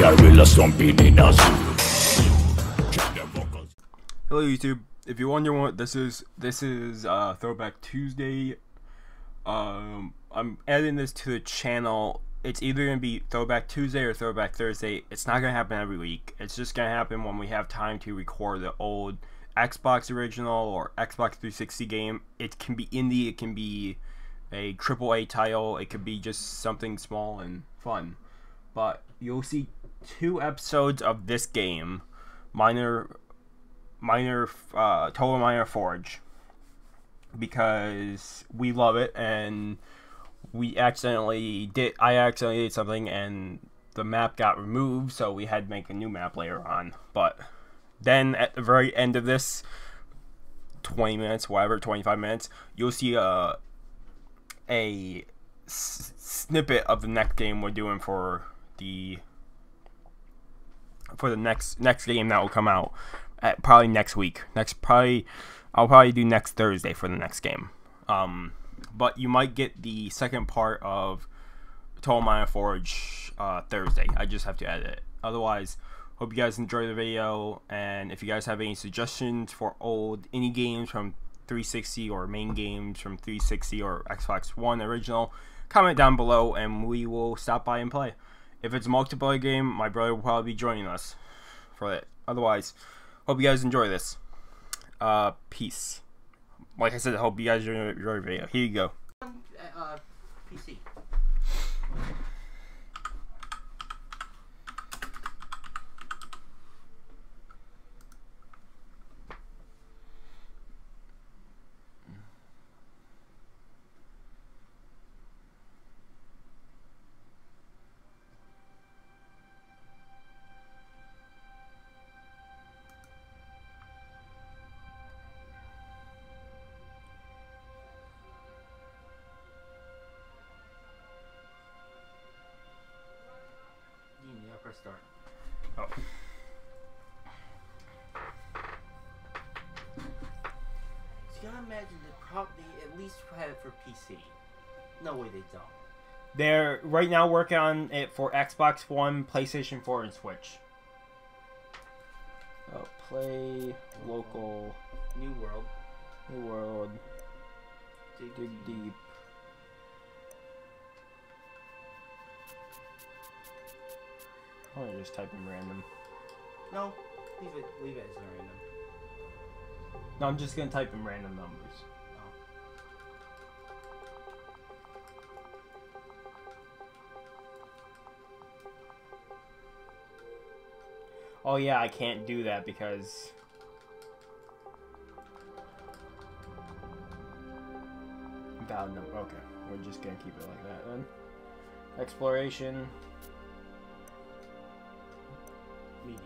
gorilla stomping in a zoo. Hello YouTube. If you're wondering what this is, this is uh, Throwback Tuesday. Um, I'm adding this to the channel. It's either gonna be Throwback Tuesday or Throwback Thursday. It's not gonna happen every week. It's just gonna happen when we have time to record the old Xbox original or Xbox 360 game. It can be indie. It can be a AAA title. It could be just something small and fun. But you'll see two episodes of this game, Miner, Miner, uh, Total Miner Forge, because we love it and we accidentally did. I accidentally did something and the map got removed, so we had to make a new map later on. But then at the very end of this, 20 minutes, whatever, 25 minutes, you'll see a a s- snippet of the next game we're doing for the for the next next game that will come out at probably next week. Next probably I'll probably do next Thursday for the next game. Um, but you might get the second part of Total Miner Forge uh, Thursday. I just have to edit it. Otherwise, hope you guys enjoy the video. And if you guys have any suggestions for old indie games from 360 or main games from 360 or Xbox One original, comment down below and we will stop by and play. If it's a multiplayer game, my brother will probably be joining us for it. Otherwise, hope you guys enjoy this. Uh, peace. Like I said, I hope you guys enjoy the video. Here you go. Uh, PC. No way they don't. They're right now working on it for Xbox One, PlayStation 4, and Switch. Oh, play local New World. New World Dig, Dig Deep. I'm gonna just type in random. No, leave it. Leave it as random. No, I'm just gonna type in random numbers. Oh yeah, I can't do that because valid number. Okay, we're just gonna keep it like that then. Exploration. Medium.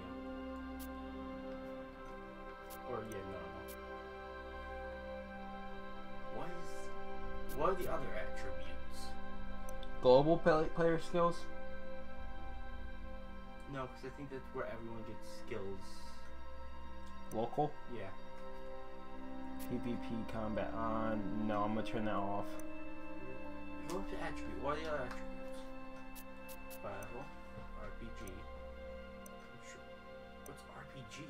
Or yeah, normal. What is? What are the other attributes? Global play- player skills. No, because I think that's where everyone gets skills. Local. Yeah. PvP combat on. No, I'm gonna turn that off. What's the attribute? What are the other attributes? Survival, RPG. Sure. What's RPG?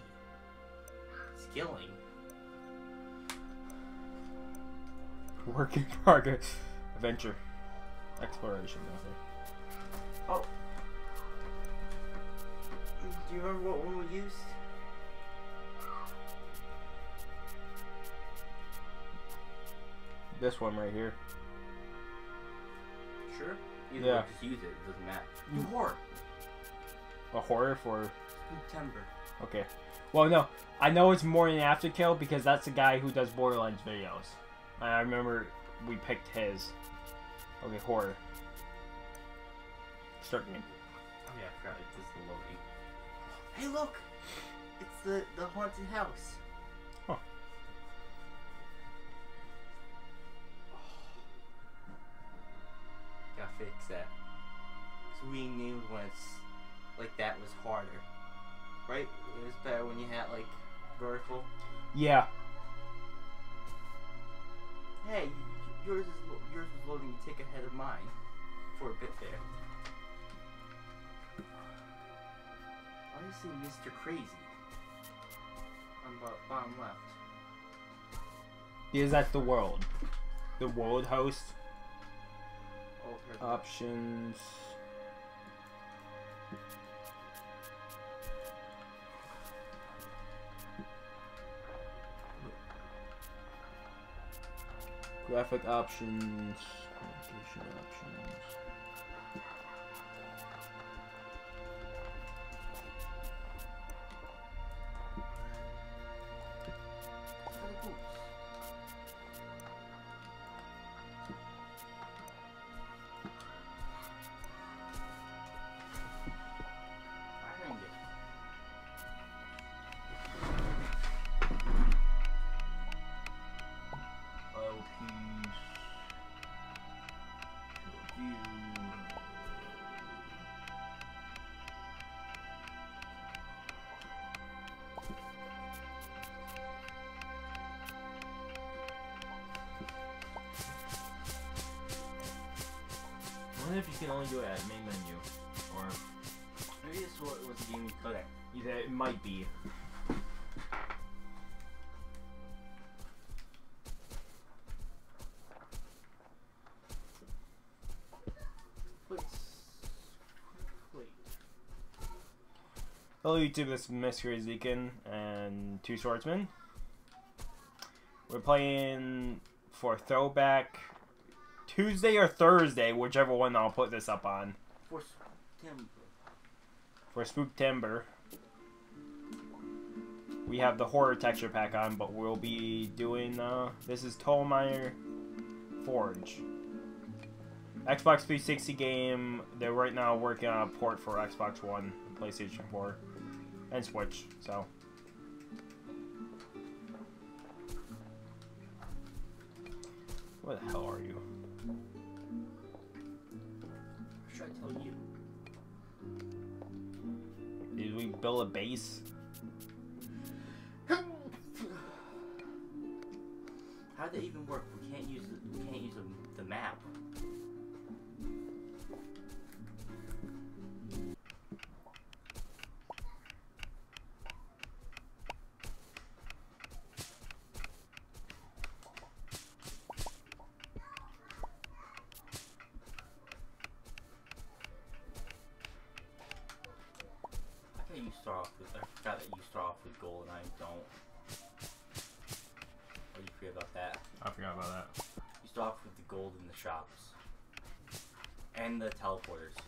Skilling. Work in progress. Adventure. Exploration. Okay. Oh. Do you remember what one we used? This one right here. Sure. Either Yeah. way, just use it. It doesn't matter. Mm. Do horror. A horror for. September. Okay. Well, no. I know it's Morning After Kill because that's the guy who does Borderlands videos. I remember we picked his. Okay, horror. Start game. Oh yeah, I forgot it's just the loading. Hey, look! It's the the haunted house. Huh. Gotta fix that. So we knew when it's like that was harder, right? It was better when you had like vertical. Yeah. Hey, yours is yours was loading a tick ahead of mine for a bit there. See Mr. Crazy? On the bottom left. Is that the world? The world host oh, the- options. Graphic options, communication options. Wonder if you can only do it at main menu, or Maybe this was a game couldn't. either it might be. Hello YouTube, this is Mr. Zekin and two swordsmen. We're playing for throwback Tuesday or Thursday, whichever one I'll put this up on. For Tim. For Spooktember. We have the horror texture pack on, but we'll be doing uh this is Total Miner Forge. Xbox 360 game. They're right now working on a port for Xbox One, PlayStation 4, and Switch. So Where the hell are you? Did we build a base? How'd that even work? We can't use the, we can't use the, the map. Start off with. I forgot that you start off with gold and I don't. What do you feel about that? I forgot about that. You start off with the gold in the shops. And the teleporters.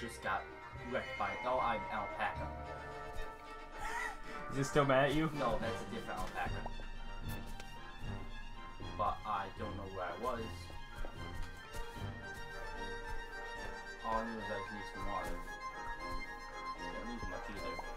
Just got wrecked by, oh, I'm alpaca. Is it still mad at you? No, that's a different alpaca. But I don't know where oh, I was. All I knew was I near some water. Don't need much either.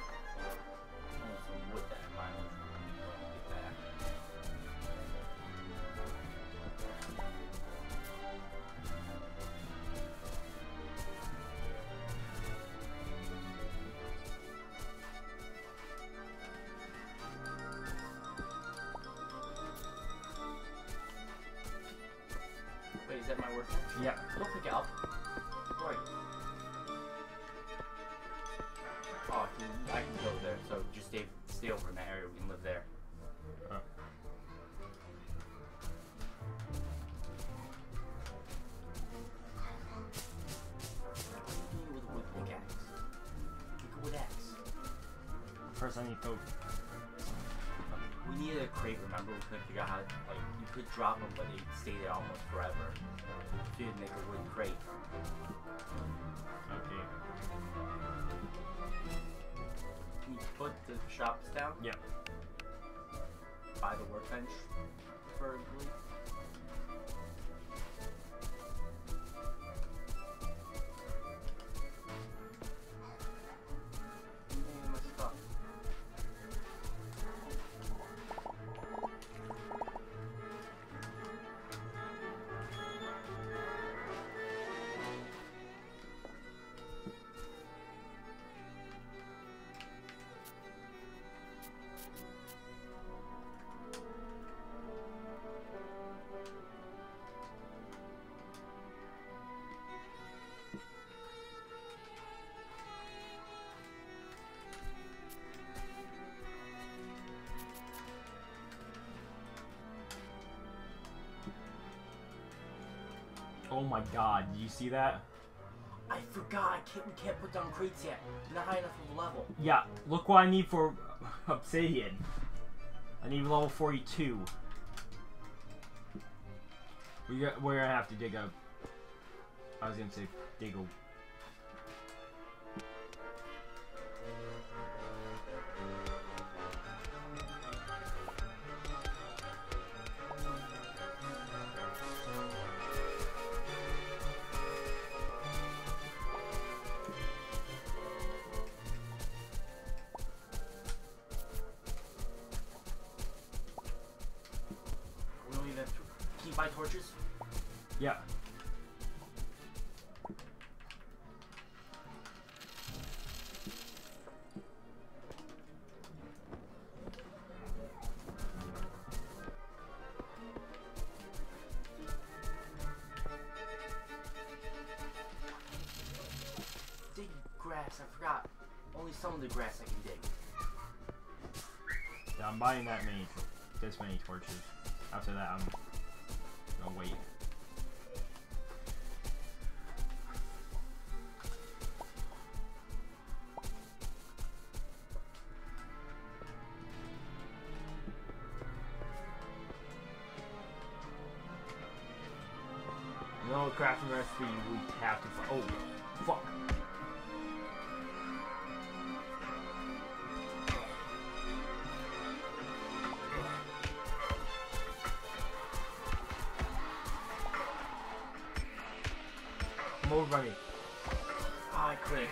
Wait, is that my work? Yeah. Don't pick it up. Right. Oh, I can, I can go there, so just stay stay over in that area. We can live there. What are you doing with a wood pickaxe? Pick a wood axe. First, I need to see the crate, remember we couldn't figure out how to, like, you could drop them, but they'd stay there almost forever. So you'd make a wooden crate. Okay. Can you put the shops down? Yep. By the workbench, preferably? My god, did you see that? I forgot. I can't. We can't put down crates yet. Not high enough of a level. Yeah, look what I need for obsidian. I need level 42. We got, we're gonna have to dig a. I was gonna say dig a. my torches. Yeah. Dig grass. I forgot. Only some of the grass I can dig. Yeah, I'm buying that many, this many torches. After that, I'm You know, crafting recipe we have to. Oh, running. I quit.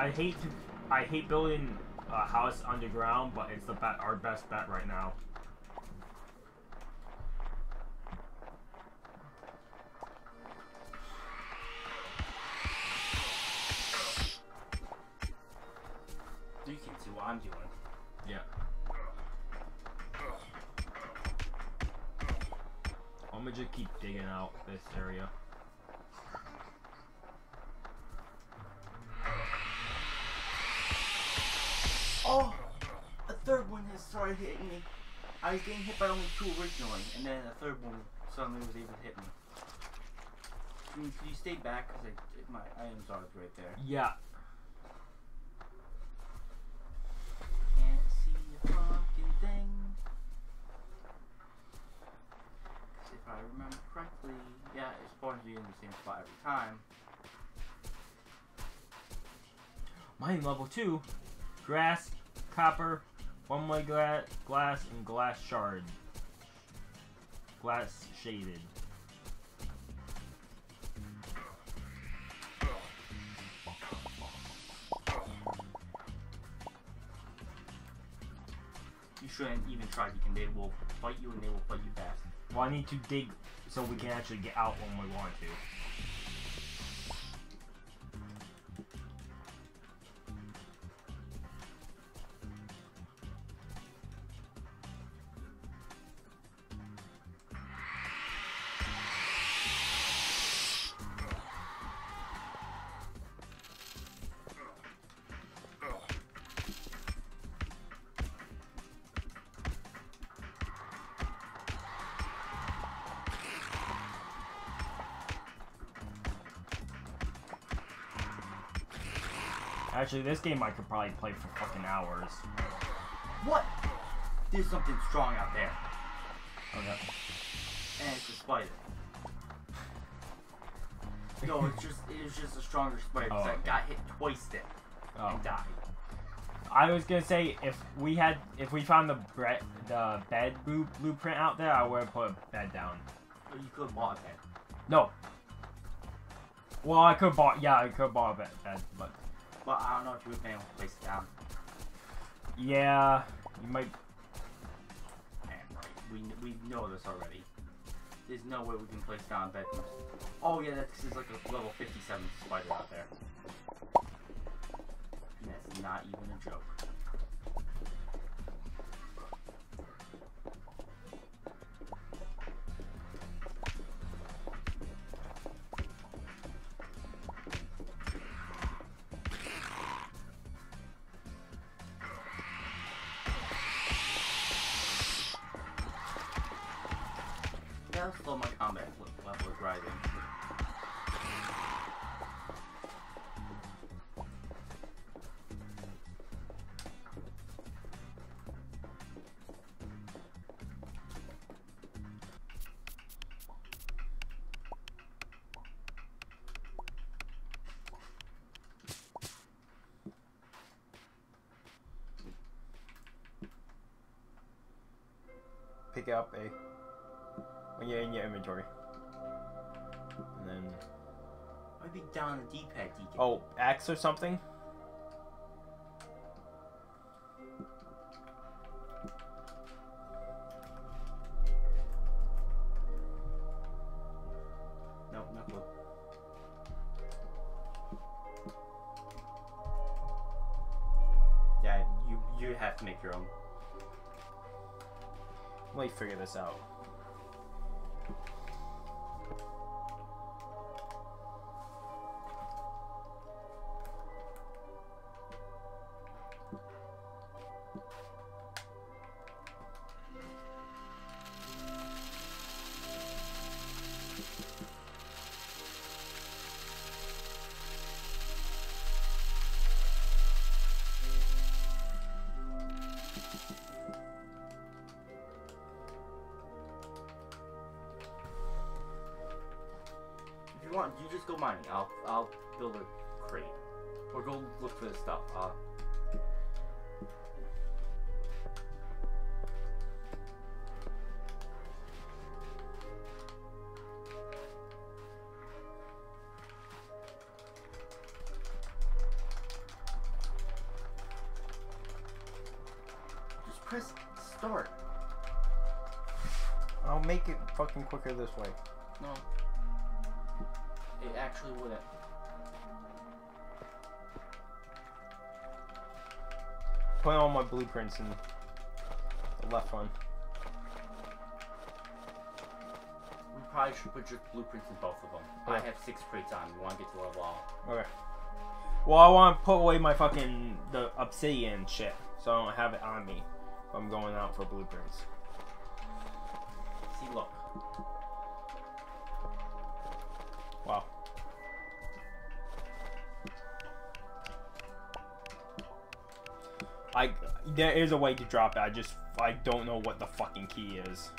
I hate to, I hate building a house underground, but it's the bet, our best bet right now. And then a third one suddenly was able to hit me. Can you, stay back? Because I, my items are right there. Yeah. Can't see a fucking thing. if I remember correctly, yeah, it spawns you in the same spot every time. Mine level two. Grass, copper, one way gla- glass, and glass shard. Glass shaded. You shouldn't even try because they will fight you and they will fight you back. Well, I need to dig so we can actually get out when we want to. Actually, this game I could probably play for fucking hours. What? There's something strong out there, Okay. and it's a spider. No, it's just it's just a stronger spider. Oh, 'cause Oh, I got hit twice there Oh. and died. I was gonna say if we had if we found the bre- the bed blueprint out there, I would have put a bed down. But you could bought that. No. Well, I could bought yeah, I could bought a bed, bed, but But I don't know if you would able to place it down. yeah, you might. Man, right. We we know this already. There's no way we can place down bedrooms. Oh yeah, that's is like a level 57 spider out there. And that's not even a joke. Pick it up a when you're in your inventory, and then Might be down the D-pad, Deakon. oh axe or something. This out. Want, you just go mining. I'll I'll build a crate, or go look for the stuff. Uh, just press start. I'll make it fucking quicker this way. Actually wouldn't. Put all my blueprints in the left one. We probably should put just blueprints in both of them. I have six crates on. We want to get to level all. Okay. Well, I want to put away my fucking the obsidian shit, so I don't have it on me. if I'm going out for blueprints. See, look. I there is a way to drop it. I just I don't know what the fucking key is.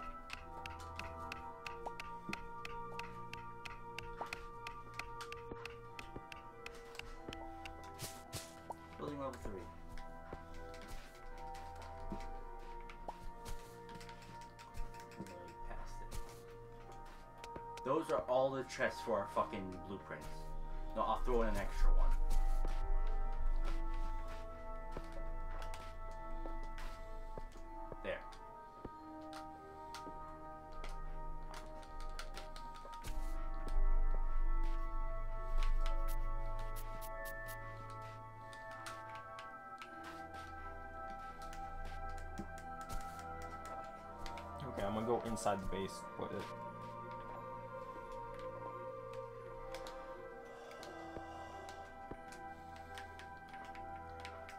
Building level three. Those are all the chests for our fucking blueprints. No, I'll throw in an extra one. Go inside the base with it.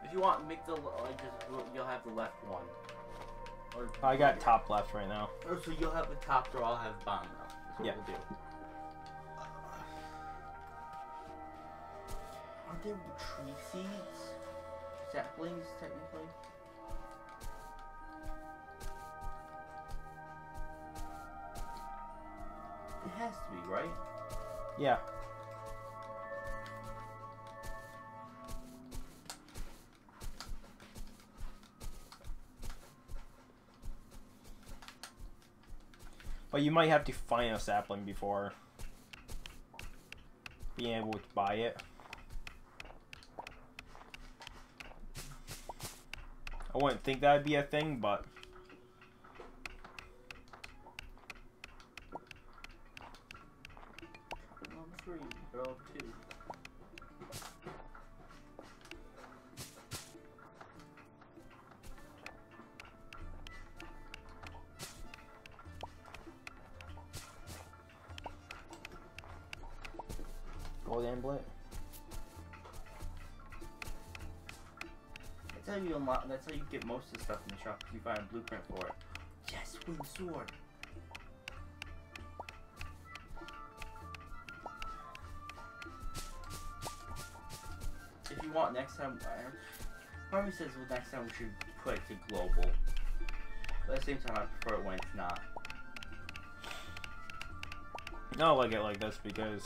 If you want, make the like just you'll have the left one. Or I got top left right now. Or so you'll have the top row, I'll have bottom row. Yeah. we'll do. Aren't they tree seeds? Saplings, technically? Has to be, right? Yeah. But you might have to find a sapling before being able to buy it. I wouldn't think that would be a thing, but unlock. That's how you get most of the stuff in the shop. you find a blueprint for it. Yes, wing sword. If you want, next time. Part says, well, next time we should put it to global. But at the same time, I prefer it when it's not. I don't like it like this because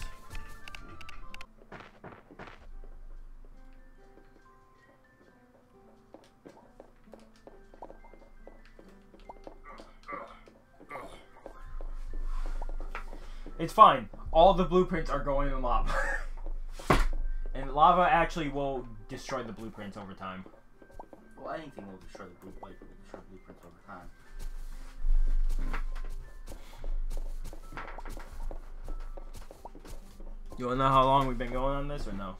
It's fine. All the blueprints are going in lava. and lava actually will destroy the blueprints over time. Well, anything will destroy the blue, like, will destroy blueprints over time. You wanna know how long we've been going on this or no?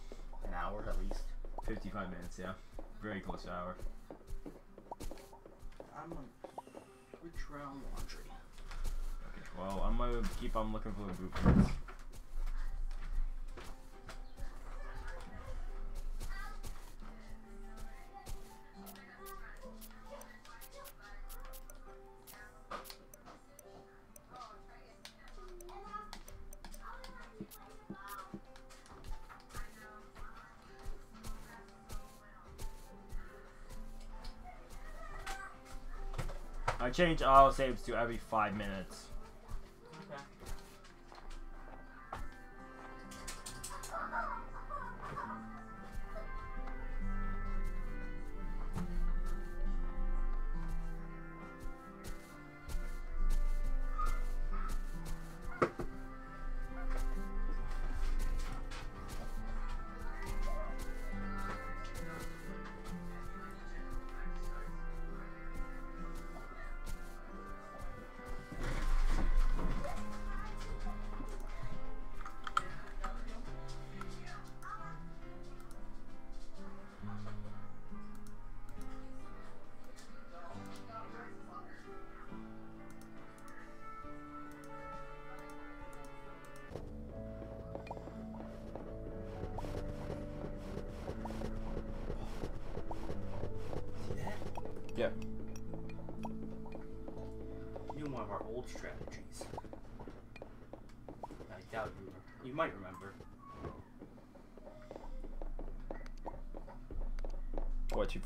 An hour at least. 55 minutes, yeah. Very close to an hour. I'm gonna switch around laundry. Well, I'm gonna keep on looking for the blueprints. I change auto saves to every five minutes.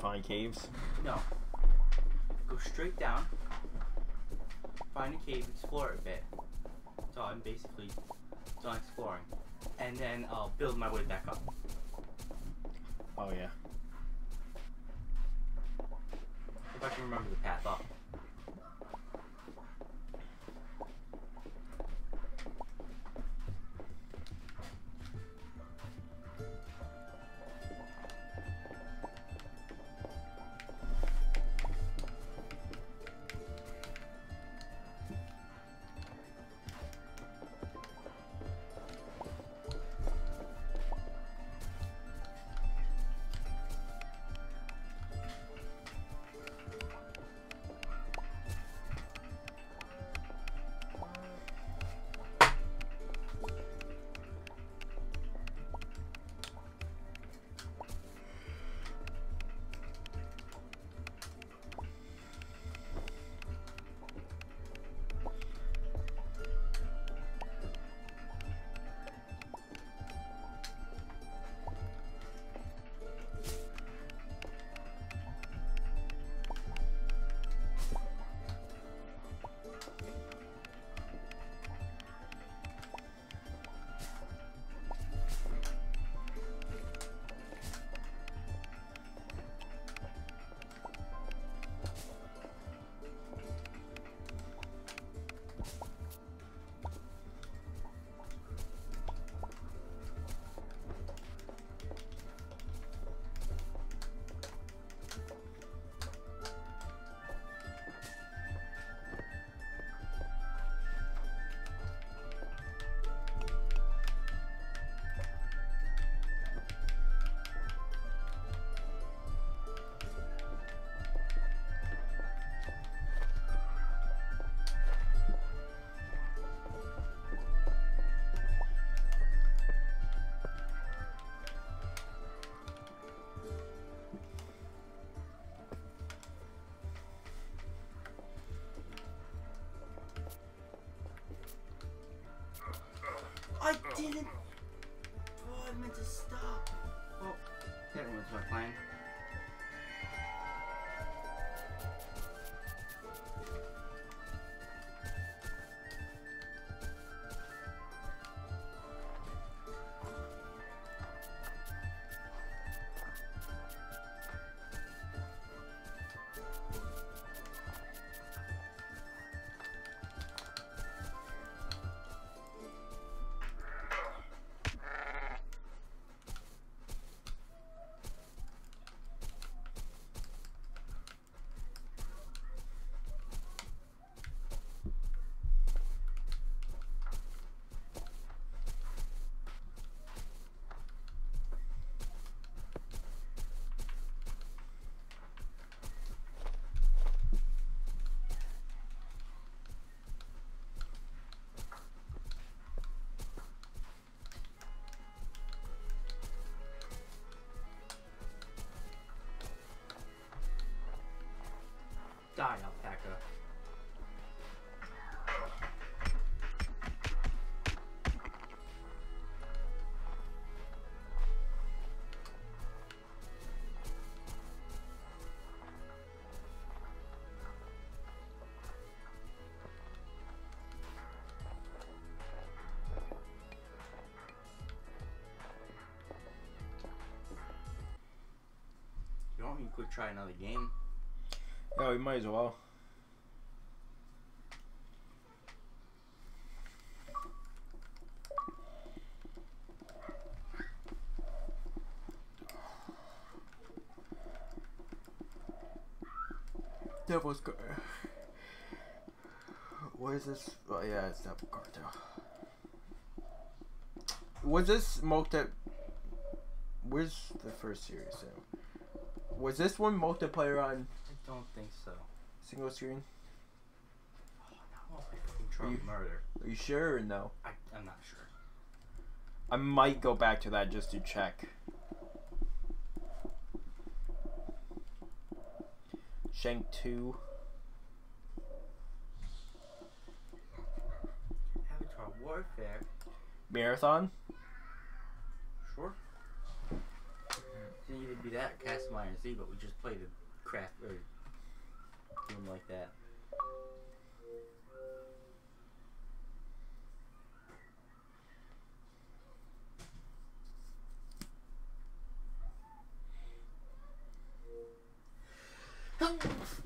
Find caves? No. Go straight down. Find a cave, explore it a bit. So I'm basically done exploring. And then I'll build my way back up. Oh, yeah. didn't. Oh, I meant to stop. Oh, everyone's my plan. Die, alpaca. You want me to quick try another game? Oh, yeah, we might as well. Devil's Car- What is this? Oh yeah, it's Devil Cartel. Was this multi? Where's the first series? Was this one multiplayer on don't think so. single screen? Oh, now I fucking You- murder. Are you sure or no? I, I'm not sure. I might go back to that just to check. Shank 2. Avatar Warfare. Marathon? Sure. Didn't even be that Cast Iron Z, but we just played a craft or game like that.